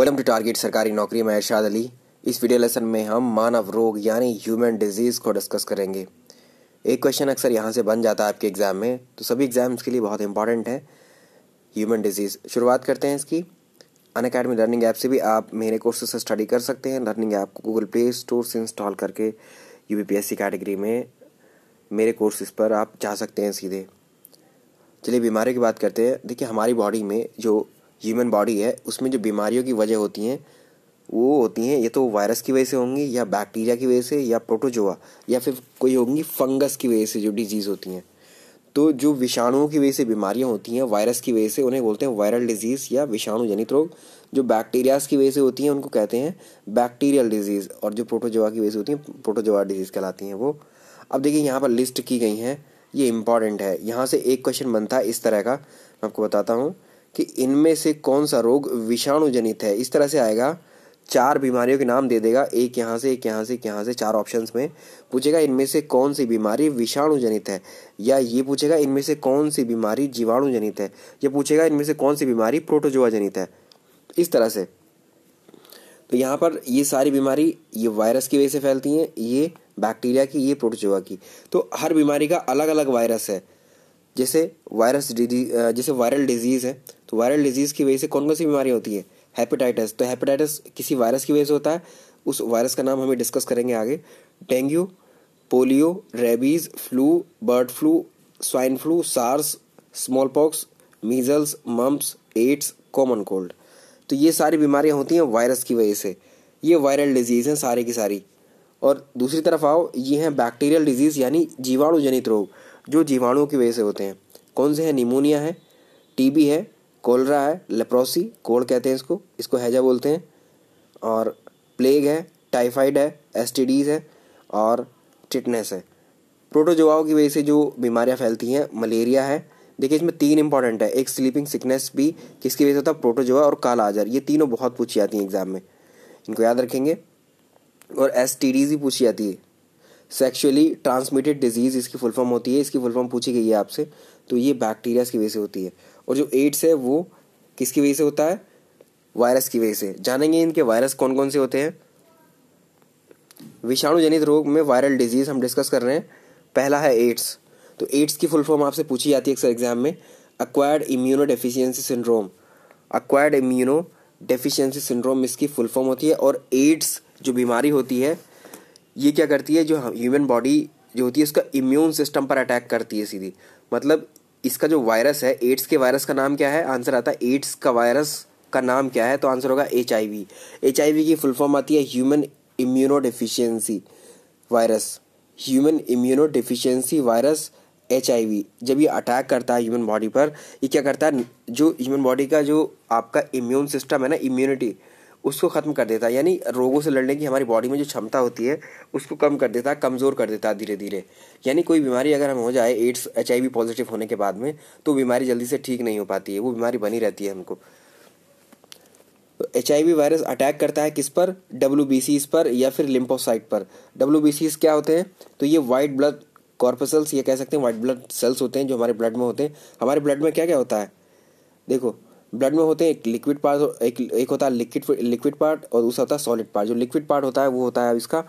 Welcome to target सरकारी नौकरी मैं इरशाद अली। इस वीडियो लेसन में हम मानव रोग, यानी ह्यूमन डिज़ीज़ को डिस्कस करेंगे। एक क्वेश्चन अक्सर यहाँ से बन जाता है आपके एग्ज़ाम में तो सभी एग्ज़ाम्स के लिए बहुत इंपॉर्टेंट है ह्यूमन डिज़ीज़ शुरुआत करते हैं इसकी। अन अकेडमी लर्निंग ऐप से भी आप मेरे कोर्सेज से स्टडी कर सकते हैं। लर्निंग ऐप को गूगल प्ले स्टोर से इंस्टॉल करके यू कैटेगरी में मेरे कोर्सेज पर आप जा सकते हैं सीधे। चलिए बीमारी की बात करते हैं। देखिए, हमारी बॉडी में जो ह्यूमन बॉडी है, उसमें जो बीमारियों की वजह होती हैं, वो होती हैं, ये तो वायरस की वजह से होंगी, या बैक्टीरिया की वजह से, या प्रोटोजोआ या फिर कोई होंगी फंगस की वजह से जो डिज़ीज़ होती हैं। तो जो विषाणुओं की वजह से बीमारियाँ होती हैं वायरस की वजह से, उन्हें बोलते हैं वायरल डिज़ीज़ या विषाणु जनित रोग, जो बैक्टीरियाज की वजह से होती हैं, उनको कहते हैं बैक्टीरियल डिज़ीज़ और जो प्रोटोजोआ की वजह से होती हैं प्रोटोजोआ डिज़ीज़ कहलाती हैं वो। अब देखिए, यहाँ पर लिस्ट की गई हैं, ये इंपॉर्टेंट है। यहाँ से एक क्वेश्चन बनता है इस तरह का, मैं आपको बताता हूँ। कि इनमें से कौन सा रोग विषाणु जनित है? इस तरह से आएगा। चार बीमारियों के नाम दे देगा। एक यहाँ से, एक यहाँ से, एक यहाँ से, चार ऑप्शंस में। पूछेगा, इनमें से कौन सी बीमारी विषाणु जनित है? या ये पूछेगा, इनमें से कौन सी बीमारी जीवाणु जनित है? या पूछेगा, इनमें से कौन सी बीमारी प्रोटोजोआ जनित है? इस तरह से। तो यहाँ पर ये सारी बीमारी ये वायरस की वजह से फैलती हैं, ये बैक्टीरिया की, ये प्रोटोजोआ की। तो हर बीमारी का अलग अलग वायरस है। जैसे वायरस जैसे वायरल डिज़ीज़ है। तो वायरल डिज़ीज़ की वजह से कौन कौन सी बीमारी होती है? हेपेटाइटिस तो हेपेटाइटिस किसी वायरस की वजह से होता है। उस वायरस का नाम हमें डिस्कस करेंगे आगे। Dengue polio rabies flu bird flu swine flu SARS smallpox measles mumps AIDS common cold तो ये सारी बीमारियाँ होती हैं वायरस की वजह से। ये वायरल डिज़ीज़ हैं सारी की सारी। और दूसरी तरफ़ आओ, ये हैं बैक्टीरियल डिज़ीज़ यानी जीवाणु जनित रोग, जो जीवाणुओं की वजह से होते हैं। कौन से हैं? निमोनिया है टीबी है कोलरा है, लेप्रोसी कोल्ड कहते हैं इसको इसको हैजा बोलते हैं। और प्लेग है, टाइफाइड है, एसटीडीज़ है, और टिटनेस है। प्रोटोजोआओं की वजह से जो बीमारियाँ फैलती हैं, मलेरिया है। देखिए, इसमें तीन इंपॉर्टेंट है। एक स्लीपिंग सिकनेस भी, किसकी वजह से होता है? प्रोटोजोआ और काला आजार ये तीनों बहुत पूछी जाती हैं एग्ज़ाम में। इनको याद रखेंगे। और एस भी पूछी जाती है। सेक्सुअली ट्रांसमिटेड डिज़ीज़ इसकी फुल फॉर्म होती है। इसकी फुल फॉर्म पूछी गई है आपसे। तो ये बैक्टीरियाज की वजह से होती है। और जो एड्स है, वो किसकी वजह से होता है? वायरस की वजह से। जानेंगे इनके वायरस कौन कौन से होते हैं? विषाणु जनित रोग में वायरल डिज़ीज़ हम डिस्कस कर रहे हैं। पहला है एड्स तो एड्स की फुल फॉर्म आपसे पूछी जाती है अक्सर एग्ज़ाम में। Acquired immunodeficiency syndrome acquired immunodeficiency syndrome इसकी फुल फॉर्म होती है और एड्स जो बीमारी होती है, ये क्या करती है? जो ह्यूमन बॉडी जो होती है, उसका इम्यून सिस्टम पर अटैक करती है सीधी। मतलब इसका जो वायरस है एड्स के वायरस का नाम क्या है? आंसर आता है एड्स का वायरस का नाम क्या है? तो आंसर होगा H I V H I V की फुल फॉर्म आती है human immunodeficiency virus human immunodeficiency virus H I V जब ये अटैक करता है ह्यूमन बॉडी पर, ये क्या करता है? जो ह्यूमन बॉडी का जो आपका इम्यून सिस्टम है ना इम्यूनिटी उसको ख़त्म कर देता है। यानी रोगों से लड़ने की हमारी बॉडी में जो क्षमता होती है, उसको कम कर देता है कमज़ोर कर देता है धीरे धीरे यानी कोई बीमारी अगर हम हो जाए एड्स एचआईवी पॉजिटिव होने के बाद में तो बीमारी जल्दी से ठीक नहीं हो पाती है, वो बीमारी बनी रहती है हमको। एच आई वायरस अटैक करता है किस पर? डब्ल्यू पर या फिर लिम्पोसाइट पर? डब्ल्यू क्या होते हैं? तो ये वाइट ब्लड कॉर्पोसल्स ये कह सकते हैं वाइट ब्लड सेल्स होते हैं जो हमारे ब्लड में होते हैं। हमारे ब्लड में क्या क्या होता है? देखो ब्लड में होते हैं, एक लिक्विड पार्ट, एक एक होता है लिक्विड लिक्विड पार्ट और दूसरा होता है सॉलिड पार्ट। जो लिक्विड पार्ट होता है, वो होता है इसका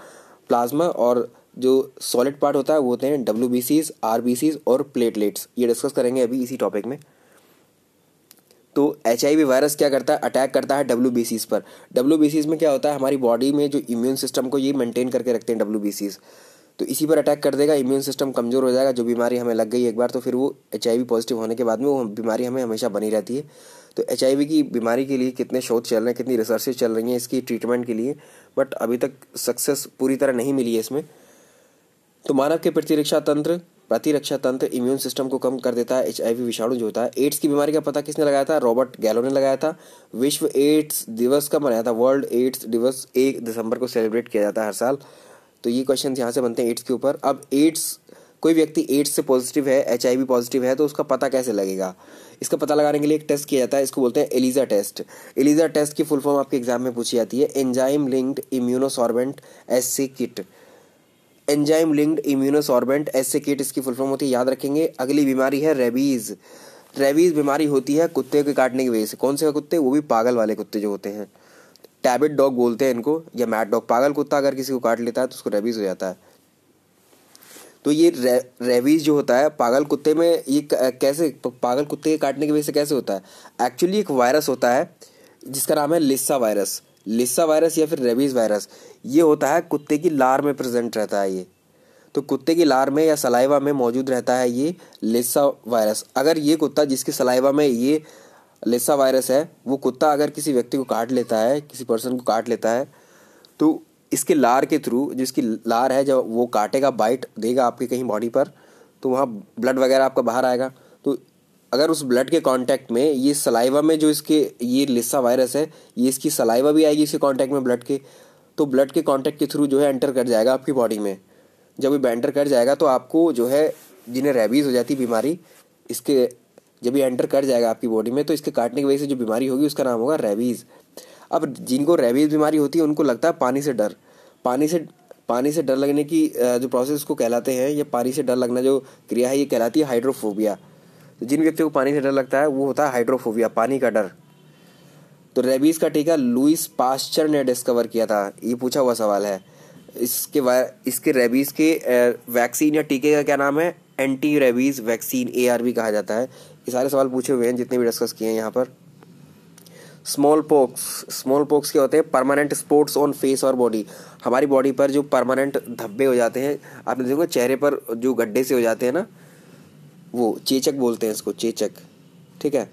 प्लाज्मा और जो सॉलिड पार्ट होता है, वो होते हैं W B Cs R B Cs और प्लेटलेट्स ये डिस्कस करेंगे अभी इसी टॉपिक में। तो एच आई वी वायरस क्या करता है? अटैक करता है डब्ल्यू बी सीज पर। डब्ल्यू बी सीज में क्या होता है? हमारी बॉडी में जो इम्यून सिस्टम को ये मेंटेन करके रखते हैं डब्ल्यू बी सीज तो इसी पर अटैक कर देगा इम्यून सिस्टम कमज़ोर हो जाएगा, जो बीमारी हमें लग गई एक बार तो फिर वो एच आई वी पॉजिटिव होने के बाद में वो बीमारी हमें हमेशा बनी रहती है। तो एचआईवी की बीमारी के लिए कितने शोध चल रहे हैं, कितनी रिसर्चेज चल रही हैं इसकी ट्रीटमेंट के लिए बट अभी तक सक्सेस पूरी तरह नहीं मिली है इसमें। तो मानव के प्रतिरक्षा तंत्र प्रतिरक्षा तंत्र इम्यून सिस्टम को कम कर देता है एचआईवी विषाणु जो होता है। एड्स की बीमारी का पता किसने लगाया था? रॉबर्ट गैलो ने लगाया था। विश्व एड्स दिवस का मनाया था? वर्ल्ड एड्स दिवस एक दिसंबर को सेलिब्रेट किया जाता है हर साल। तो ये क्वेश्चन यहाँ से बनते हैं एड्स के ऊपर। अब एड्स कोई व्यक्ति एड्स से पॉजिटिव है एचआईवी पॉजिटिव है तो उसका पता कैसे लगेगा? इसका पता लगाने के लिए एक टेस्ट किया जाता है, इसको बोलते हैं एलिजा टेस्ट एलिजा टेस्ट की फुल फॉर्म आपके एग्ज़ाम में पूछी जाती है enzyme linked immunosorbent assay kit enzyme linked immunosorbent assay kit इसकी फुल फॉर्म होती है, याद रखेंगे। अगली बीमारी है रेबीज रेबीज बीमारी होती है कुत्ते के काटने की वजह से। कौन से कुत्ते? वो भी पागल वाले कुत्ते जो होते हैं। टैबिट डॉग बोलते हैं इनको, या मैट डॉग पागल कुत्ता अगर किसी को काट लेता है तो उसको रेबीज हो जाता है। तो ये रे, रेबीज जो होता है पागल कुत्ते में ये कैसे पागल कुत्ते के काटने की वजह से कैसे होता है? एक्चुअली एक वायरस होता है जिसका नाम है लिस्सा वायरस लिस्सा वायरस या फिर रेबीज वायरस ये होता है कुत्ते की लार में प्रेजेंट रहता है ये। तो कुत्ते की लार में या सलाइवा में मौजूद रहता है ये लिस्सा वायरस अगर ये कुत्ता जिसके सलाइवा में ये लिस्सा वायरस है वो कुत्ता अगर किसी व्यक्ति को काट लेता है किसी पर्सन को काट लेता है तो इसके लार के थ्रू जिसकी लार है, जब वो काटेगा बाइट देगा आपकी कहीं बॉडी पर तो वहाँ ब्लड वगैरह आपका बाहर आएगा। तो अगर उस ब्लड के कांटेक्ट में ये सलाइवा में जो इसके, ये लिस्सा वायरस है, ये इसकी सलाइवा भी आएगी इसके कांटेक्ट में ब्लड के तो ब्लड के कांटेक्ट के थ्रू जो है एंटर कर जाएगा आपकी बॉडी में। जब ये एंटर कर जाएगा तो आपको जो है, जिन्हें रेबीज़ हो जाती बीमारी, इसके, जब ये एंटर कर जाएगा आपकी बॉडी में तो इसके काटने की वजह से जो बीमारी होगी, उसका नाम होगा रेबीज़ अब जिनको रेबीज़ बीमारी होती है, उनको लगता है पानी से डर। पानी से पानी से डर लगने की जो प्रोसेस को कहलाते हैं, या पानी से डर लगना जो क्रिया है, ये कहलाती है हाइड्रोफोबिया तो जिन व्यक्तियों को पानी से डर लगता है, वो होता है हाइड्रोफोबिया पानी का डर। तो रेबीज का टीका लुइस पास्चर ने डिस्कवर किया था, ये पूछा हुआ सवाल है। इसके इसके रेबीज के वैक्सीन या टीके का क्या नाम है? एंटी रेबीज वैक्सीन ए कहा जाता है। ये सारे सवाल पूछे हुए हैं, जितने भी डिस्कस किए हैं यहाँ पर। स्मॉल पोक्स स्मॉल पोक्स क्या होते हैं? परमानेंट स्पोर्ट्स ऑन फेस और बॉडी हमारी बॉडी पर जो परमानेंट धब्बे हो जाते हैं, आपने देखो चेहरे पर जो गड्ढे से हो जाते हैं ना, वो चेचक बोलते हैं इसको, चेचक. ठीक है?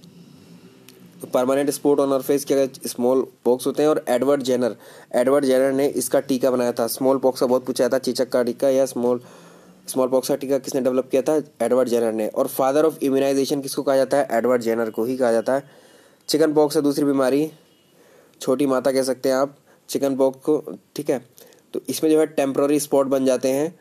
तो परमानेंट स्पोर्ट ऑन और फेस क्या स्मॉल पॉक्स होते हैं और एडवर्ड जेनर एडवर्ड जेनर ने इसका टीका बनाया था. स्मॉल पॉक्स का बहुत पूछा था, चेचक का टीका या स्मॉल स्मॉल पॉक्स का टीका किसने डेवलप किया था? एडवर्ड जेनर ने. और फादर ऑफ़ इम्यूनाइजेशन किसको कहा जाता है? एडवर्ड जेनर को ही कहा जाता है. चिकन पॉक्स है दूसरी बीमारी, छोटी माता कह सकते हैं आप, चिकन पॉक्स को, ठीक है? तो इसमें जो है टेम्प्रोरी स्पॉट बन जाते हैं।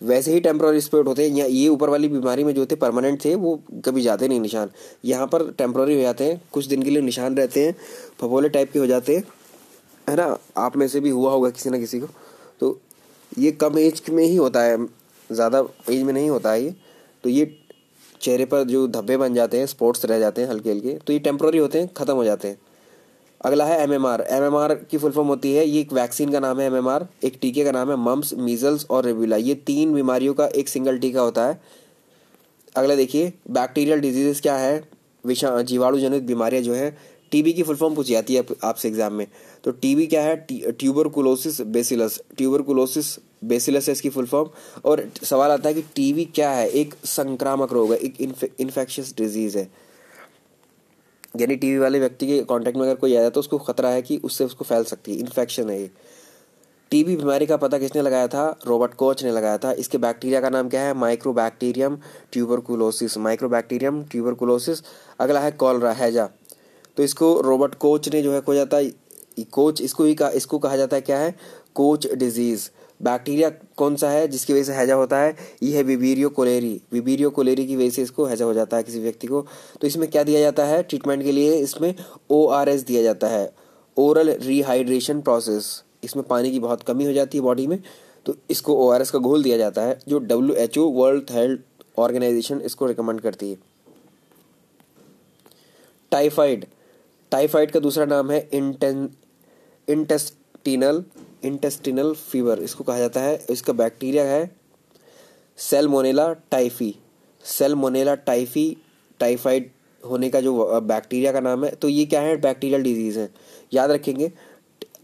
वैसे ही टेम्प्रोरी स्पॉट होते हैं, या ये ऊपर वाली बीमारी में जो थे परमानेंट थे, वो कभी जाते नहीं, निशान। यहाँ पर टेम्प्रोरी हो जाते हैं, कुछ दिन के लिए निशान रहते हैं फपोले टाइप के हो जाते हैं, है ना? आप में से भी हुआ होगा किसी ना किसी को। तो ये कम एज में ही होता है, ज़्यादा एज में नहीं होता है ये। तो ये चेहरे पर जो धब्बे बन जाते हैं स्पॉट्स रह जाते हैं हल्के हल्के तो ये टेम्प्रोरी होते हैं, ख़त्म हो जाते हैं। अगला है एमएमआर एमएमआर की फुल फॉर्म होती है। ये एक वैक्सीन का नाम है एमएमआर एक टीके का नाम है मम्स मीजल्स और रेबुला ये तीन बीमारियों का एक सिंगल टीका होता है। अगला देखिए बैक्टीरियल डिजीजेस क्या है? विषा जीवाणु जनित बीमारियाँ जो है टीबी की फुल फॉर्म पूछी जाती है आपसे एग्ज़ाम में। तो टीबी क्या है? ट्यूबरकुलोसिस बेसिलस ट्यूबरकुलोसिस बेसिलस है इसकी फुल फॉर्म और सवाल आता है कि टीबी क्या है? एक संक्रामक रोग है, एक इन्फेक्शियस डिज़ीज़ है। यानी टीवी वाले व्यक्ति के कांटेक्ट में अगर कोई आया तो उसको खतरा है कि उससे उसको फैल सकती है। इन्फेक्शन है ये। टीबी बीमारी का पता किसने लगाया था? रॉबर्ट कोच ने लगाया था। इसके बैक्टीरिया का नाम क्या है? Micro microbacterium tuberculosis microbacterium tuberculosis अगला है कॉलरा हैजा तो इसको रॉबर्ट कोच ने जो है खोजा था कोच इसको ही कहा इसको कहा जाता है क्या है? कोच डिज़ीज़ बैक्टीरिया कौन सा है, जिसकी वजह से हैजा होता है? ये है विबीरियो कोलेरी। विबीरियो कोलेरी की वजह से इसको हैजा हो जाता है किसी व्यक्ति को। तो इसमें क्या दिया जाता है? ट्रीटमेंट के लिए इसमें ओआरएस दिया जाता है। ओरल रिहाइड्रेशन प्रोसेस इसमें पानी की बहुत कमी हो जाती है बॉडी में। तो इसको ओ का घोल दिया जाता है, जो W H O World Health Organization इसको रिकमेंड करती है। टाइफाइड टाइफाइड का दूसरा नाम है इंटेन इंटेस्टिनल इंटेस्टिनल फीवर, इसको कहा जाता है। इसका बैक्टीरिया है salmonella typhi salmonella typhi typhoid होने का जो बैक्टीरिया का नाम है। तो ये क्या है? बैक्टीरियल डिज़ीज़ है। याद रखेंगे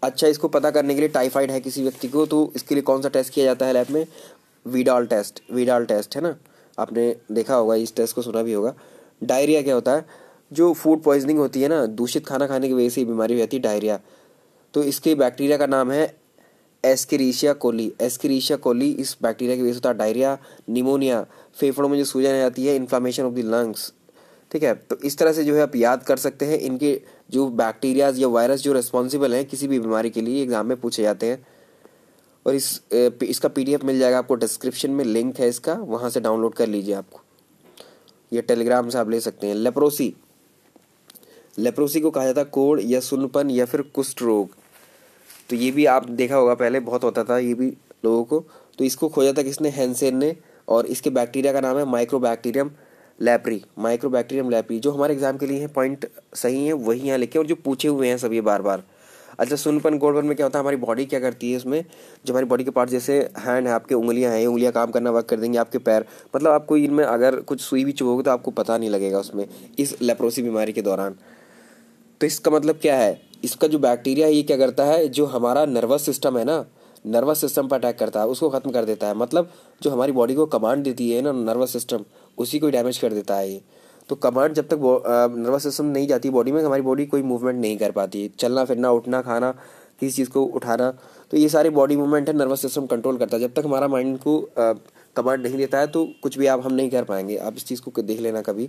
अच्छा इसको पता करने के लिए टाइफाइड है किसी व्यक्ति को तो इसके लिए कौन सा टेस्ट किया जाता है लैब में? वीडाल टेस्ट वीडाल टेस्ट है ना? आपने देखा होगा, इस टेस्ट को सुना भी होगा। डायरिया क्या होता है? जो फ़ूड पॉइजनिंग होती है ना, दूषित खाना खाने की वजह से बीमारी हो जाती है डायरिया तो इसके बैक्टीरिया का नाम है एस्किरीशिया कोली एस्किरीशिया कोली इस बैक्टीरिया की वजह से होता है। डायरिया निमोनिया फेफड़ों में जो सूजन आ जाती है इन्फ्लामेशन ऑफ़ द लंग्स ठीक है? तो इस तरह से जो है आप याद कर सकते हैं। इनके जो बैक्टीरियाज या वायरस जो रिस्पॉन्सिबल हैं, किसी भी बीमारी के लिए एग्ज़ाम में पूछे जाते हैं। और इस इसका पीडीएफ मिल जाएगा आपको। डिस्क्रिप्शन में लिंक है इसका। वहाँ से डाउनलोड कर लीजिए आपको। ये टेलीग्राम से आप ले सकते हैं। लेप्रोसी लेप्रोसी को कहा जाता है कोड़ या सुनपन या फिर कुष्ठ रोग। तो ये भी आप देखा होगा पहले, बहुत होता था ये भी लोगों को। तो इसको खोजा था किसने? हैंसेन ने। और इसके बैक्टीरिया का नाम है माइक्रोबैक्टीरियम लैप्री माइक्रोबैक्टीरियम लैप्री जो हमारे एग्ज़ाम के लिए है पॉइंट सही है, वही यहाँ लिखे और जो पूछे हुए हैं सभी बार बार अच्छा सुनपन गोड़पन में क्या होता है? हमारी बॉडी क्या करती है इसमें जो हमारी बॉडी के पार्ट जैसे हैंड है, आपके उंगलियाँ हैं, उंगलियाँ काम करना वर्क कर देंगी आपके पैर। मतलब आपको इनमें अगर कुछ सुई भी चुभोगे तो आपको पता नहीं लगेगा उसमें, इस लेप्रोसी बीमारी के दौरान। तो इसका मतलब क्या है? इसका जो बैक्टीरिया है, ये क्या करता है, जो हमारा नर्वस सिस्टम है ना नर्वस सिस्टम पर अटैक करता है, उसको ख़त्म कर देता है। मतलब जो हमारी बॉडी को कमांड देती है ना नर्वस सिस्टम उसी को डैमेज कर देता है ये। तो कमांड जब तक नर्वस सिस्टम नहीं जाती बॉडी में, हमारी बॉडी कोई मूवमेंट नहीं कर पाती चलना, फिरना, उठना, खाना, किसी चीज़ को उठाना तो ये सारे बॉडी मूवमेंट है नर्वस सिस्टम कंट्रोल करता है। जब तक हमारा माइंड को कमांड नहीं देता है तो कुछ भी आप हम नहीं कर पाएँगे। आप इस चीज़ को देख लेना कभी।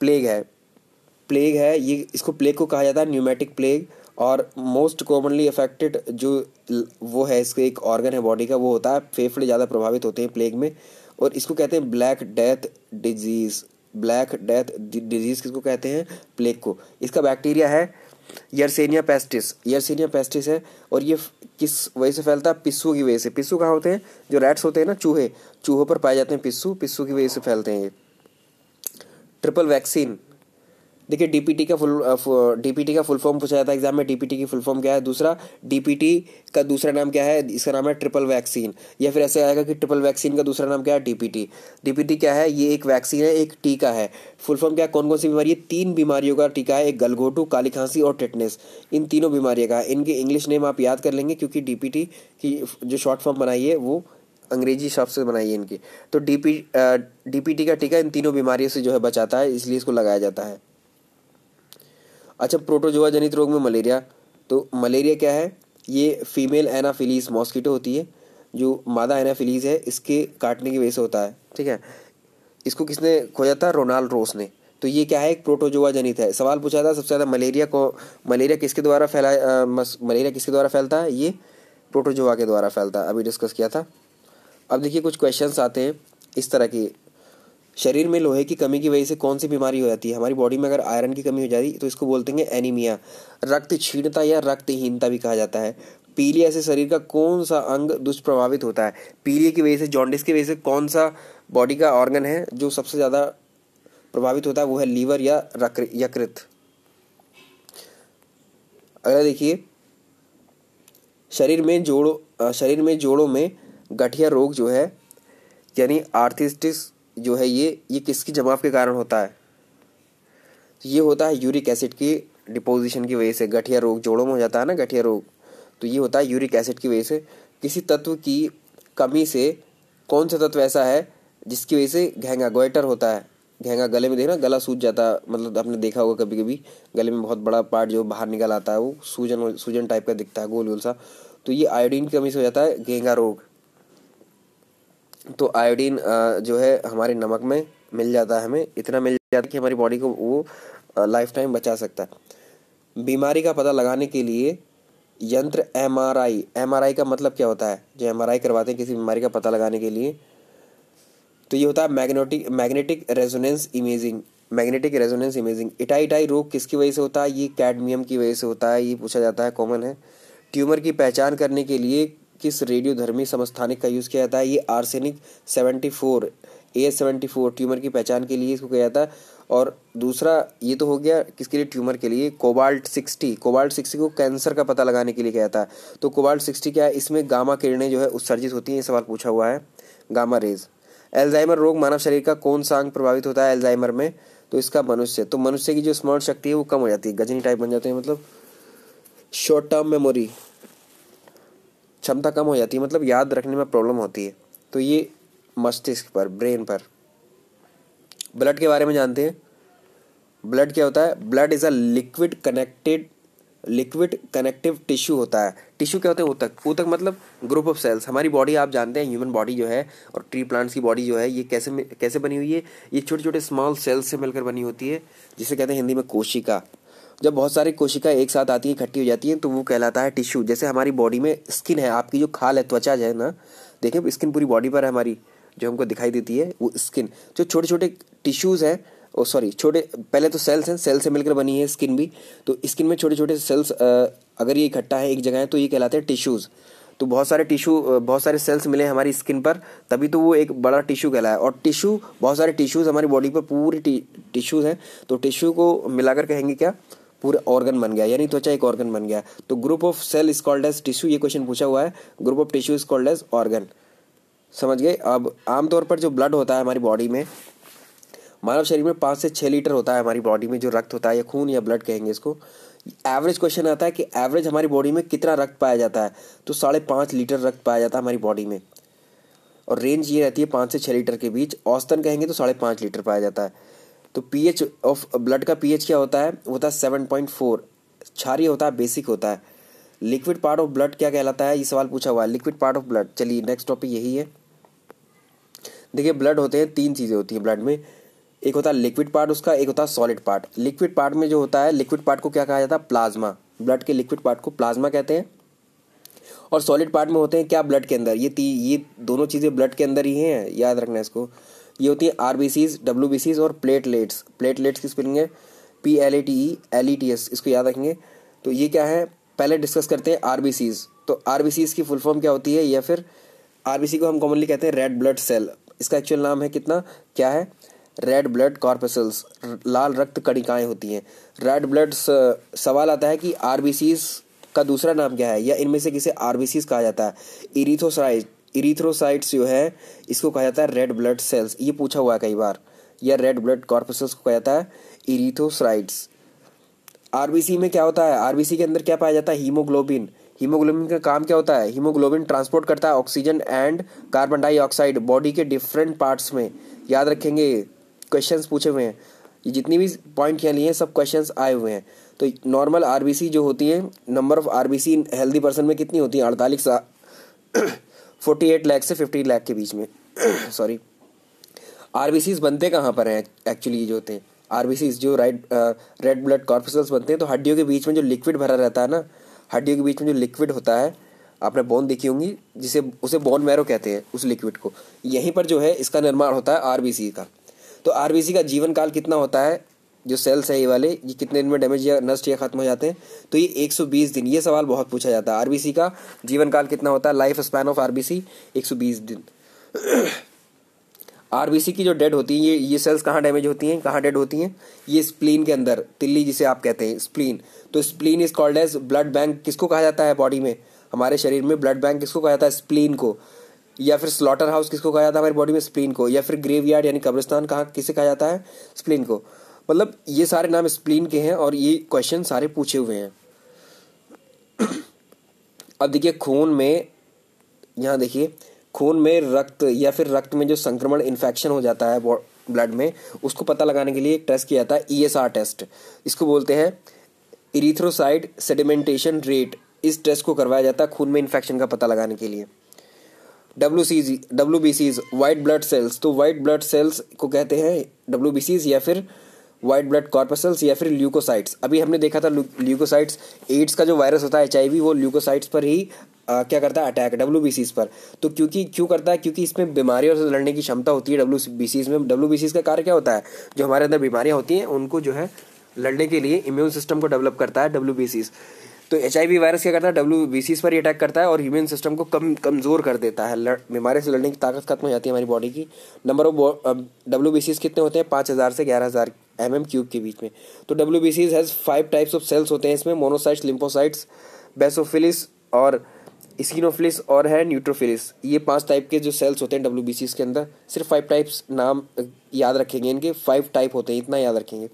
प्लेग है। प्लेग है, ये इसको प्लेग को कहा जाता है न्यूमेटिक प्लेग और मोस्ट कॉमनली अफेक्टेड जो वो है, इसके एक ऑर्गन है बॉडी का, वो होता है, फेफड़े ज़्यादा प्रभावित होते हैं प्लेग में और इसको कहते हैं black death disease black death disease किसको कहते हैं? प्लेग को। इसका बैक्टीरिया है यर्सेनिया पेस्टिस यर्सेनिया पेस्टिस है और ये किस वजह से फैलता है? पिस्सू की वजह से। पिस्सू कहाँ होते हैं? जो रैट्स होते हैं ना, चूहे। चूहों पर पाए जाते हैं पिस्सू पिस्सू की वजह से फैलते हैं ये। ट्रिपल वैक्सीन देखिए डीपीटी का फुल डीपीटी का फुल फॉर्म पूछा जाता है एग्ज़ाम में डीपीटी की फुल फॉर्म क्या है? दूसरा डीपीटी का दूसरा नाम क्या है? इसका नाम है ट्रिपल वैक्सीन या फिर ऐसे आएगा कि ट्रिपल वैक्सीन का दूसरा नाम क्या है? डीपीटी डीपीटी क्या है? ये एक वैक्सीन है, एक टीका है. फुल फॉर्म क्या है? कौन कौन सी बीमारी है? तीन बीमारियों का टीका है, एक गलघोटू, काली खांसी और टेटनेस इन तीनों बीमारियों का इनके इंग्लिश नेम आप याद कर लेंगे, क्योंकि डीपीटी की जो शॉर्ट फॉर्म बनाई है, वो अंग्रेज़ी शब्द से बनाई है इनकी. तो डीपी डीपीटी का टीका इन तीनों बीमारियों से जो है बचाता है, इसलिए इसको लगाया जाता है. अच्छा प्रोटोजोआ जनित रोग में मलेरिया तो मलेरिया क्या है? ये फीमेल एनाफिलीज मॉस्किटो होती है, जो मादा एनाफिलीज है, इसके काटने की वजह से होता है, ठीक है? इसको किसने खोजा था? रोनाल्ड रोस ने। तो ये क्या है? एक प्रोटोजोआ जनित है। सवाल पूछा था, सबसे ज़्यादा मलेरिया को मलेरिया किसके द्वारा फैला मलेरिया किसके द्वारा फैलता है? ये प्रोटोजोआ के द्वारा फैलता है। अभी डिस्कस किया था। अब देखिए कुछ क्वेश्चंस आते हैं इस तरह की। शरीर में लोहे की कमी की वजह से कौन सी बीमारी हो जाती है? हमारी बॉडी में अगर आयरन की कमी हो जाती है तो इसको बोलते हैं एनीमिया रक्त छीणता या रक्तहीनता भी कहा जाता है। पीलिया से शरीर का कौन सा अंग दुष्प्रभावित होता है? पीलिया की वजह से जॉन्डिस की वजह से कौन सा बॉडी का ऑर्गन है जो सबसे ज़्यादा प्रभावित होता है, वो है लीवर या यकृत। अगला देखिए। शरीर में जोड़ों शरीर में जोड़ों में गठिया रोग जो है, यानी आर्थिस्टिस जो है ये ये किसकी जमाव के कारण होता है? ये होता है यूरिक एसिड की डिपोजिशन की वजह से। गठिया रोग जोड़ों में हो जाता है ना, गठिया रोग। तो ये होता है यूरिक एसिड की वजह से। किसी तत्व की कमी से कौन सा तत्व ऐसा है जिसकी वजह से घेंगा गोइटर होता है? घेंगा गले में देखना, गला सूज जाता है। मतलब आपने देखा होगा कभी कभी गले में बहुत बड़ा पार्ट जो बाहर निकल आता है, वो सूजन सूजन टाइप का दिखता है गोल गोल सा। तो ये आयोडीन की कमी से हो जाता है घेंगा रोग। तो आयोडीन जो है हमारे नमक में मिल जाता है हमें, इतना मिल जाता है कि हमारी बॉडी को वो लाइफ टाइम बचा सकता है। बीमारी का पता लगाने के लिए यंत्र M R I M R I का मतलब क्या होता है? जो एम आर आई करवाते हैं किसी बीमारी का पता लगाने के लिए तो ये होता है magnetic magnetic resonance imaging magnetic resonance imaging itai itai रोग किसकी वजह से होता है? ये कैडमियम की वजह से होता है, ये पूछा जाता है कॉमन है। ट्यूमर की पहचान करने के लिए किस रेडियोधर्मी समस्थानिक का यूज़ किया जाता है? ये arsenic seventy four, A seventy four, tumour की पहचान के लिए इसको किया जाता है। और दूसरा ये तो हो गया किसके लिए? ट्यूमर के लिए। कोबाल्ट सिक्सटी कोबाल्ट सिक्सटी को कैंसर का पता लगाने के लिए किया जाता है। तो कोबाल्ट सिक्सटी क्या है? इसमें गामा किरणें जो है उत्सर्जित होती हैं, ये सवाल पूछा हुआ है। Gamma raise. एल्जाइमर रोग मानव शरीर का कौन सा अंग प्रभावित होता है एल्जाइमर में? तो इसका मनुष्य। तो मनुष्य की जो स्मरण शक्ति है वो कम हो जाती है। गजनी टाइप बन जाते हैं मतलब। शॉर्ट टर्म मेमोरी क्षमता कम हो जाती है मतलब याद रखने में प्रॉब्लम होती है। तो ये मस्तिष्क पर ब्रेन पर। ब्लड के बारे में जानते हैं? ब्लड क्या होता है? Blood is a liquid connected liquid connective tissue होता है। टिश्यू क्या होता है? ऊतक। ऊतक मतलब ग्रुप ऑफ़ सेल्स हमारी बॉडी आप जानते हैं ह्यूमन बॉडी जो है और ट्री प्लांट्स की बॉडी जो है, ये कैसे कैसे बनी हुई है? ये छोटे छोटे स्मॉल सेल्स से मिलकर बनी होती है, जिसे कहते हैं हिंदी में कोशिका। जब बहुत सारी कोशिका एक साथ आती है, इकट्ठी हो जाती हैं तो वो कहलाता है टिश्यू। जैसे हमारी बॉडी में स्किन है, आपकी जो खाल है, त्वचा है ना, देखें स्किन पूरी बॉडी पर है हमारी, जो हमको दिखाई देती है, वो स्किन। जो छोटे छोटे टिश्यूज़ हैं, ओ, सॉरी, छोटे, पहले तो सेल्स हैं, सेल से मिलकर बनी है स्किन भी तो स्किन में छोटे छोटे सेल्स अगर ये इकट्ठा है एक जगह है तो ये कहलाते हैं टिश्यूज़। तो बहुत सारे टिश्यू बहुत सारे सेल्स मिले हैं हमारी स्किन पर, तभी तो वो एक बड़ा टिश्यू कहलाया। और टिश्यू, बहुत सारे टिश्यूज़ हमारी बॉडी पर पूरी टिश्यूज़ हैं तो टिश्यू को मिलाकर कहेंगे क्या? पूरा ऑर्गन बन गया, यानी त्वचा एक ऑर्गन बन गया। तो group of cell is called as tissue ये क्वेश्चन पूछा हुआ है। Group of tissue is called as organ समझ गए? अब आमतौर पर जो ब्लड होता है हमारी बॉडी में, मानव शरीर में पाँच से छः लीटर होता है हमारी बॉडी में जो रक्त होता है, या खून या ब्लड कहेंगे इसको। एवरेज क्वेश्चन आता है कि एवरेज हमारी बॉडी में कितना रक्त पाया जाता है। तो साढ़े पाँच लीटर रक्त पाया जाता है हमारी बॉडी में। और रेंज ये रहती है पाँच से छः लीटर के बीच। औसतन कहेंगे तो साढ़े पाँच लीटर पाया जाता है। तो पीएच ऑफ़ ब्लड का पीएच क्या होता है? होता है सेवन पॉइंट फोर क्षारीय होता है बेसिक होता है. लिक्विड पार्ट ऑफ़ ब्लड क्या कहलाता है? ये सवाल पूछा हुआ है। लिक्विड पार्ट ऑफ़ ब्लड चलिए नेक्स्ट टॉपिक यही है. देखिए ब्लड होते हैं, तीन चीज़ें होती हैं ब्लड में. एक होता है लिक्विड पार्ट उसका, एक होता है सॉलिड पार्ट लिक्विड पार्ट में जो होता है लिक्विड पार्ट को क्या कहा जाता है? प्लाज्मा ब्लड के लिक्विड पार्ट को प्लाज्मा कहते हैं. और सॉलिड पार्ट में होते हैं क्या? ब्लड के अंदर. ये ती, ये दोनों चीज़ें ब्लड के अंदर ही हैं? याद रखना इसको. ये होती है R B Cs W B Cs और प्लेटलेट्स प्लेटलेट्स की स्पेलिंग है P L A T E L E T S इसको याद रखेंगे। तो ये क्या है? पहले डिस्कस करते हैं आर बी सीज तो आर बी सीज की फुल फॉर्म क्या होती है? या फिर आर बी सी को हम कॉमनली कहते हैं रेड ब्लड सेल इसका एक्चुअल नाम है कितना? क्या है? रेड ब्लड कॉर्पसल्स लाल रक्त कणिकाएँ होती हैं। रेड ब्लड सवाल आता है कि आरबीसीज का दूसरा नाम क्या है? या इनमें से किसे आरबीसीज कहा जाता है? इरीथोसाइट इरीथ्रोसाइट्स जो है, इसको कहा जाता है रेड ब्लड सेल्स ये पूछा हुआ है कई बार। या रेड ब्लड कॉर्पसल्स को कहा जाता है इरीथोसाइट्स आरबीसी में क्या होता है? आरबीसी के अंदर क्या पाया जाता है? हीमोग्लोबिन हीमोग्लोबिन का काम क्या होता है? हीमोग्लोबिन ट्रांसपोर्ट करता है oxygen and carbon dioxide body के डिफरेंट पार्ट्स में। याद रखेंगे क्वेश्चन पूछे हुए हैं। ये जितनी भी पॉइंट यहाँ लिए हैं, सब क्वेश्चन आए हुए हैं। तो नॉर्मल आरबीसी जो होती है number of RBC healthy person में कितनी होती है? अड़तालीस फोर्टी एट लैख से फिफ्टी लैख के बीच में। सॉरी आरबीसीज बनते कहाँ पर हैं एक्चुअली ये जो होते हैं। आरबीसीज जो राइट रेड ब्लड कॉर्पसल्स बनते हैं तो हड्डियों के बीच में जो लिक्विड भरा रहता है ना, हड्डियों के बीच में जो लिक्विड होता है, आपने बोन देखी होंगी, जिसे, उसे बोन मैरो कहते हैं, उस लिक्विड को। यहीं पर जो है, इसका निर्माण होता है आरबीसी का। तो आरबीसी का जीवन काल कितना होता है? जो सेल्स है ये वाले, ये कितने दिन में डैमेज या नष्ट या खत्म हो जाते हैं? तो ये 120 दिन, ये सवाल बहुत पूछा जाता है। आरबीसी का जीवन काल कितना होता है? लाइफ स्पैन ऑफ़ आरबीसी 120 दिन। आरबीसी की जो डेड होती है, ये ये सेल्स कहाँ डैमेज होती हैं? कहाँ डेड होती हैं? ये स्प्लीन के अंदर, तिल्ली जिसे आप कहते हैं स्प्लीन तो spleen is called as blood bank किसको कहा जाता है बॉडी में? हमारे शरीर में ब्लड बैंक किसको कहा जाता है? स्प्लीन को। या फिर स्लॉटर हाउस किसको कहा जाता है हमारी बॉडी में? स्प्लीन को। या फिर ग्रेव यार्ड यानी कब्रिस्तान कहाँ, किसे कहा जाता है? स्प्लीन को। मतलब ये सारे नाम स्प्लीन के हैं और ये क्वेश्चन सारे पूछे हुए हैं। अब देखिए, खून में, यहाँ देखिए, खून में रक्त या फिर रक्त में जो संक्रमण इन्फेक्शन हो जाता है ब्लड में, उसको पता लगाने के लिए एक टेस्ट किया जाता है ई एस आर टेस्ट इसको बोलते हैं इरीथ्रोसाइड सेडिमेंटेशन रेट इस टेस्ट को करवाया जाता है खून में इन्फेक्शन का पता लगाने के लिए। W C W B Cs white blood cells तो वाइट ब्लड सेल्स को कहते हैं डब्ल्यू बी सीज या फिर वाइट ब्लड कॉर्पसल्स या फिर ल्यूकोसाइट्स अभी हमने देखा था ल्यूकोसाइट्स एड्स का जो वायरस होता है एचआईवी वो ल्यूकोसाइट्स पर ही आ, क्या करता है अटैक डब्ल्यू बी सीज पर। तो क्योंकि क्यों करता है? क्योंकि इसमें बीमारियों से लड़ने की क्षमता होती है डब्ल्यू बी सीज में। डब्ल्यू बी सीज का कार्य क्या होता है? जो हमारे अंदर बीमारियाँ होती हैं उनको जो है लड़ने के लिए इम्यून सिस्टम को डेवलप करता है डब्ल्यू बी सीज तो एच वायरस क्या करता है? डब्ल्यू बी सीज पर ही अटैक करता है और ह्यूमन सिस्टम को कम कमज़ोर कर देता है। बीमारी से लड़ने की ताकत खत्म हो जाती है हमारी बॉडी की। Number of W B Cs कितने होते हैं? पाँच हज़ार से ग्यारह हज़ार एम एम क्यूब के बीच में। तो W B Cs has five types of cells होते हैं इसमें मोनोसाइट्स लिम्फोसाइट्स बेसोफिलिस और स्किनोफिलिस और है न्यूट्रोफिलिस ये पाँच टाइप के जो सेल्स होते हैं डब्ल्यू बी सीज के अंदर, सिर्फ़ फाइव टाइप्स नाम याद रखेंगे इनके फाइव टाइप होते हैं, इतना याद रखेंगे।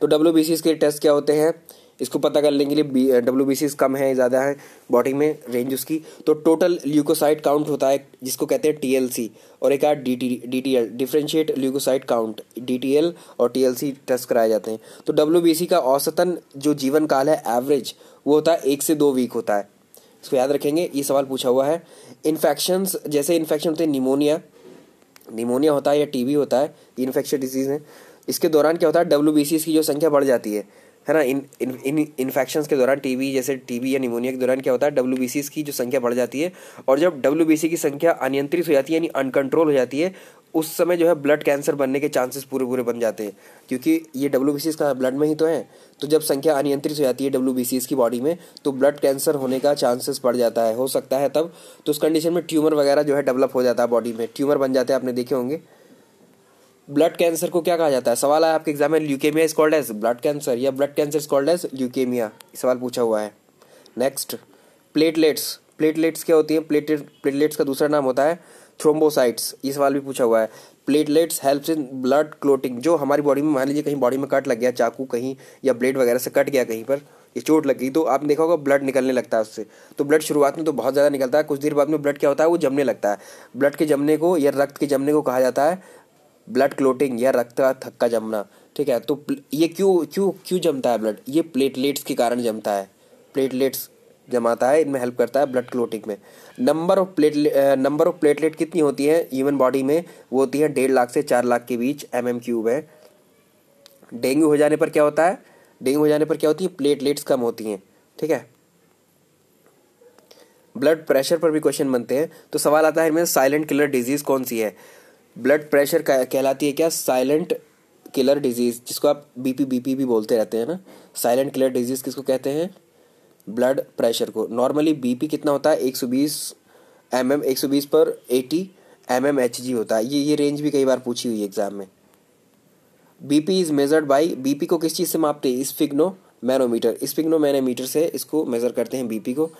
तो डब्ल्यू बी सीज के टेस्ट क्या होते हैं? इसको पता करने के लिए डब्ल्यू बी कम है, ज़्यादा है बॉडी में रेंज उसकी। तो टोटल ल्यूकोसाइट काउंट होता है, जिसको कहते हैं टीएलसी और एक आठ D T L differentiate leukocyte count L और टी एल सी टेस्ट कराए जाते हैं। तो डब्ल्यू बी सी का औसतन जो जीवन काल है एवरेज वो होता है एक से दो वीक होता है। इसको याद रखेंगे, ये सवाल पूछा हुआ है। इन्फेक्शंस जैसे इन्फेक्शन होते हैं निमोनिया निमोनिया होता है या टीबी होता है इन्फेक्शन डिज़ीज़ है। इसके दौरान क्या होता है डब्ल्यू की जो संख्या बढ़ जाती है है ना इन इन इन इन्फेक्शन के दौरान टीबी जैसे टीबी या निमोनिया के दौरान क्या होता है? डब्ल्यू की जो संख्या बढ़ जाती है और जब डब्ल्यूबीसी की संख्या अनियंत्रित हो जाती है, यानी अनकंट्रोल हो जाती है, उस समय जो है ब्लड कैंसर बनने के चांसेस पूरे पूरे बन जाते हैं। क्योंकि ये डब्ल्यू बी का ब्लड में ही तो है तो जब संख्या अनियंत्रित हो जाती है डब्ल्यू बी की बॉडी में तो ब्लड कैंसर होने का चांसेस बढ़ जाता है। हो सकता है तब तो उस कंडीशन में ट्यूमर वगैरह जो है डेवलप हो जाता है बॉडी में। ट्यूमर बन जाते हैं, आपने देखे होंगे। ब्लड कैंसर को क्या कहा जाता है? सवाल है आपके एग्ज़ाम में leukaemia is called as blood cancer या blood cancer is called as leukaemia सवाल पूछा हुआ है। नेक्स्ट प्लेटलेट्स प्लेटलेट्स क्या होती है? प्लेटलेट प्लेटलेट्स का दूसरा नाम होता है थ्रोम्बोसाइट्स ये सवाल भी पूछा हुआ है। Platelets helps in blood clotting जो हमारी बॉडी में, मान लीजिए कहीं बॉडी में कट लग गया, चाकू कहीं, या ब्लेड वगैरह से कट गया कहीं पर, ये चोट लग गई तो आपने देखा होगा ब्लड निकलने लगता है उससे। तो ब्लड शुरुआत में तो बहुत ज़्यादा निकलता है, कुछ देर बाद में ब्लड क्या होता है, वो जमने लगता है। ब्लड के जमने को, या रक्त के जमने को कहा जाता है ब्लड क्लोटिंग या रक्त का थक्का जमना, ठीक है? तो ये क्यों क्यों क्यों जमता है ब्लड ये प्लेटलेट्स के कारण जमता है। प्लेटलेट्स जमाता है, इनमें हेल्प करता है ब्लड क्लोटिंग में। Number of platelet number of platelet कितनी होती है ह्यूमन बॉडी में? वो होती है डेढ़ लाख से चार लाख के बीच एम एम क्यूब है। डेंगू हो जाने पर क्या होता है? डेंगू हो जाने पर क्या होती है? प्लेटलेट्स कम होती हैं, ठीक है? ब्लड प्रेशर पर भी क्वेश्चन बनते हैं। तो सवाल आता है, इनमें साइलेंट किलर डिज़ीज़ कौन सी है? ब्लड प्रेशर कहलाती है क्या? साइलेंट किलर डिज़ीज़ जिसको आप बीपी बीपी भी बोलते रहते हैं ना? साइलेंट किलर डिज़ीज़ किसको कहते हैं? ब्लड प्रेशर को। नॉर्मली बीपी कितना होता है? 120 एम एम एक सौ बीस पर 80 एम एम एच जी होता है। ये ये रेंज भी कई बार पूछी हुई एग्ज़ाम में। BP is measured by BP को किस चीज़ से मापते हैं? स्पिग्नो मैनोमीटर स्पिग्नो मैनोमीटर से इसको मेजर करते हैं बीपी को।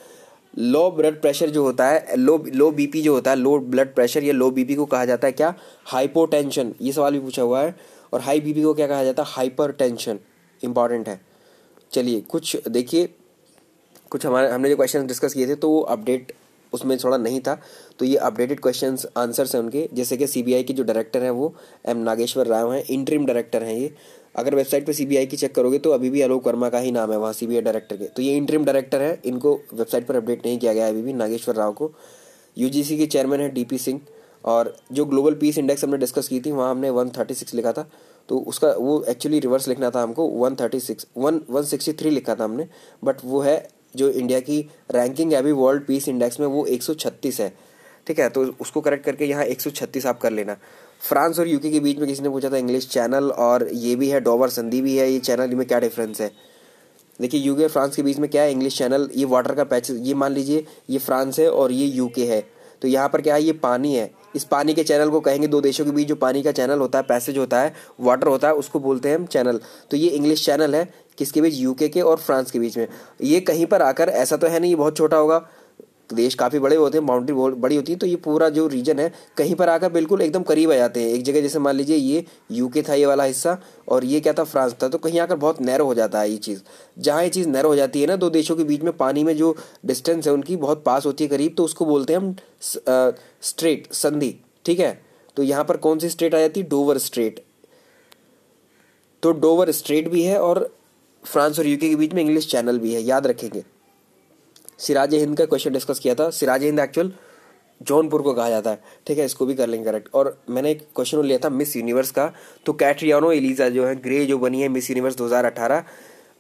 लो ब्लड प्रेशर जो होता है, लो लो बीपी जो होता है, लो ब्लड प्रेशर या लो बीपी को कहा जाता है क्या? हाइपोटेंशन ये सवाल भी पूछा हुआ है। और हाई बीपी को क्या कहा जाता है? हाइपर टेंशन इंपॉर्टेंट है। चलिए, कुछ देखिए, कुछ हमारे, हमने जो क्वेश्चन डिस्कस किए थे तो वो अपडेट उसमें थोड़ा नहीं था। तो ये अपडेटेड क्वेश्चन आंसर्स हैं उनके। जैसे कि सीबीआई के जो डायरेक्टर हैं वो एम नागेश्वर राव हैं इंटरिम डायरेक्टर हैं ये। अगर वेबसाइट पे सीबीआई की चेक करोगे तो अभी भी आलोक वर्मा का ही नाम है, वहाँ सीबीआई डायरेक्टर के। तो ये इंटरिम डायरेक्टर है, इनको वेबसाइट पर अपडेट नहीं किया गया अभी भी, नागेश्वर राव को। यूजीसी के चेयरमैन है डीपी सिंह और जो ग्लोबल पीस इंडेक्स हमने डिस्कस की थी, वहाँ हमने वन थर्टी सिक्स लिखा था। तो उसका वो एक्चुअली रिवर्स लिखना था हमको one thirty six one one sixty three लिखा था हमने बट वो है जो इंडिया की रैंकिंग है अभी वर्ल्ड पीस इंडेक्स में, वो 136 है। ठीक है तो उसको करेक्ट करके यहाँ 136 आप कर लेना। फ्रांस और यूके के बीच में किसी ने पूछा था इंग्लिश चैनल और ये भी है, डोवर संधि भी है, ये चैनल में क्या डिफरेंस है? देखिए, यूके और फ्रांस के बीच में क्या है? इंग्लिश चैनल ये वाटर का पैच ये मान लीजिए, ये फ्रांस है और ये यूके है। तो यहाँ पर क्या है? ये पानी है। इस पानी के चैनल को कहेंगे दो देशों के बीच जो पानी का चैनल होता है पैसेज होता है वाटर होता है, उसको बोलते हैं हम चैनल तो ये इंग्लिश चैनल है किसके बीच? यूके के और फ्रांस के बीच में। ये कहीं पर आकर, ऐसा तो है नहीं, ये बहुत छोटा होगा। देश काफ़ी बड़े होते हैं बाउंड्री बहुत बड़ी होती है तो ये पूरा जो रीजन है, कहीं पर आकर बिल्कुल एकदम करीब आ जाते हैं। एक जगह जैसे मान लीजिए ये यूके था ये वाला हिस्सा, और ये क्या था फ्रांस था तो कहीं आकर बहुत नैरो हो जाता है ये चीज़। जहाँ ये चीज़ नैरो हो जाती है ना, दो देशों के बीच में पानी में जो डिस्टेंस है, उनकी बहुत पास होती है करीब तो उसको बोलते हैं हम स्ट्रेट संधि, ठीक है? तो यहाँ पर कौन सी स्ट्रेट आ जाती है? डोवर स्ट्रेट तो डोवर स्ट्रेट भी है, और फ्रांस और यूके के बीच में इंग्लिश चैनल भी है, याद रखेंगे। सिराज हिंद का क्वेश्चन डिस्कस किया था। सिराज हिंद एक्चुअल जौनपुर को कहा जाता है। ठीक है, इसको भी कर लेंगे करेक्ट और मैंने एक क्वेश्चन लिया था मिस यूनिवर्स का। तो कैट्रियानो एलिजा जो है ग्रे जो बनी है मिस यूनिवर्स 2018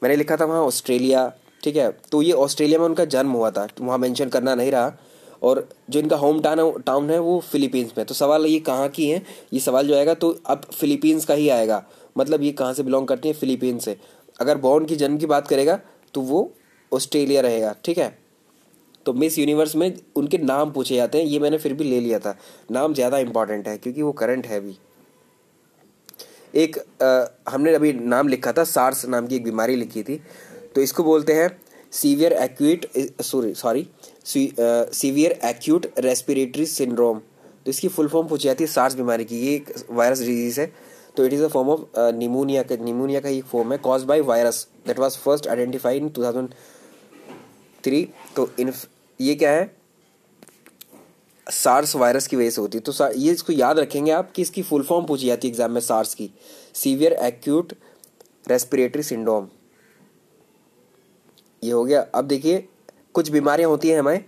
मैंने लिखा था वहाँ ऑस्ट्रेलिया ठीक है तो ये ऑस्ट्रेलिया में उनका जन्म हुआ था। तो वहाँ मैंशन करना नहीं रहा। और जो इनका होम टाउन टाउन है, वो फिलीपींस में तो सवाल ये कहाँ की है? ये सवाल जो आएगा तो अब फिलीपींस का ही आएगा। मतलब ये कहाँ से बिलोंग करती है? फिलीपींस से। अगर बॉर्न की जन्म की बात करेगा तो वो ऑस्ट्रेलिया रहेगा। ठीक है तो मिस यूनिवर्स में उनके नाम पूछे जाते हैं ये मैंने फिर भी ले लिया था। नाम ज़्यादा इंपॉर्टेंट है क्योंकि वो करंट है अभी एक आ, हमने अभी नाम लिखा था सार्स नाम की एक बीमारी लिखी थी। तो इसको बोलते हैं severe acute sorry sorry severe acute respiratory syndrome तो इसकी फुल फॉर्म पूछी जाती है सार्स बीमारी की ये एक वायरस डिज़ीज़ है। तो it is a form of pneumonia का निमोनिया का एक फॉर्म है cause by virus that was first identified in 2003 तो ये क्या है? सार्स वायरस की वजह से होती है। तो ये इसको याद रखेंगे आप कि इसकी फुल फॉर्म पूछी जाती है एग्ज़ाम में सार्स की। सीवियर एक्यूट रेस्पिरेटरी सिंड्रोम ये हो गया। अब देखिए, कुछ बीमारियाँ होती हैं हमें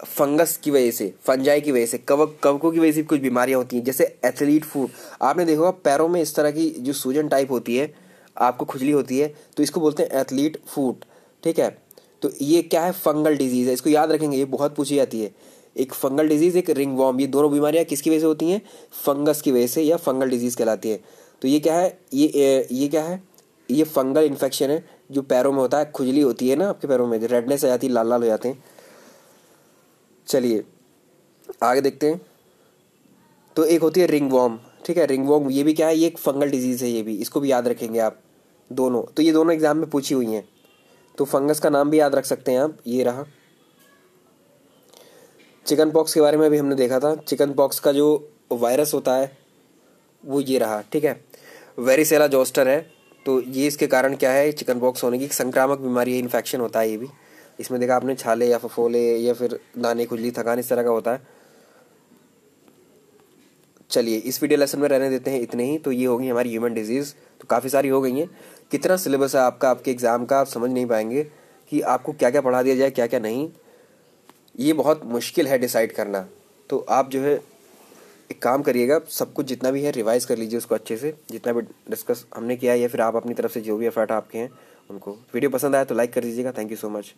फंगस की वजह से फंजाई की वजह से कवक कवकों की वजह से कुछ बीमारियाँ होती हैं। जैसे एथलीट फ़ूड आपने देखा पैरों में इस तरह की जो सूजन टाइप होती है, आपको खुजली होती है तो इसको बोलते हैं एथलीट फ़ूड ठीक है? तो ये क्या है? फंगल डिज़ीज़ है। इसको याद रखेंगे, ये बहुत पूछी जाती है। एक फंगल डिज़ीज़ एक रिंग वॉर्म ये दोनों बीमारियाँ किसकी वजह से होती हैं? फंगस की वजह से या फंगल डिज़ीज़ कहलाती है। तो ये क्या है? ये ये क्या है? ये फंगल इन्फेक्शन है, जो पैरों में होता है। खुजली होती है ना आपके पैरों में रेडनेस आ जाती है, लाल लाल हो जाते हैं। चलिए, आगे देखते हैं। तो एक होती है रिंग वॉर्म ठीक है? रिंगवॉर्म ये भी क्या है? ये एक फंगल डिज़ीज़ है, ये भी। इसको भी याद रखेंगे आप, दोनों। तो ये दोनों एग्ज़ाम में पूछी हुई हैं। तो फंगस का नाम भी याद रख सकते हैं आप, ये रहा। चिकन पॉक्स के बारे में भी हमने देखा था। चिकन पॉक्स का जो वायरस होता है, वो ये रहा, ठीक है? वेरीसेला जोस्टर है तो ये इसके कारण क्या है, चिकन पॉक्स होने की संक्रामक बीमारी है इन्फेक्शन होता है ये भी। इसमें देखा आपने, छाले या फफोले या फिर दाने, खुजली, थकान, इस तरह का होता है। चलिए, इस वीडियो लेसन में रहने देते हैं इतने ही तो ये होगी हमारी ह्यूमन डिज़ीज़ तो काफ़ी सारी हो गई हैं। कितना सिलेबस है आपका, आपके एग्ज़ाम का, आप समझ नहीं पाएँगे कि आपको क्या क्या पढ़ा दिया जाए क्या क्या नहीं। ये बहुत मुश्किल है डिसाइड करना। तो आप जो है, एक काम करिएगा, सब कुछ जितना भी है रिवाइज कर लीजिए उसको अच्छे से। जितना भी डिस्कस हमने किया या फिर आप अपनी तरफ़ से जो भी एफर्ट आपके हैं, उनको। वीडियो पसंद आया तो लाइक कर दीजिएगा। Thank you so much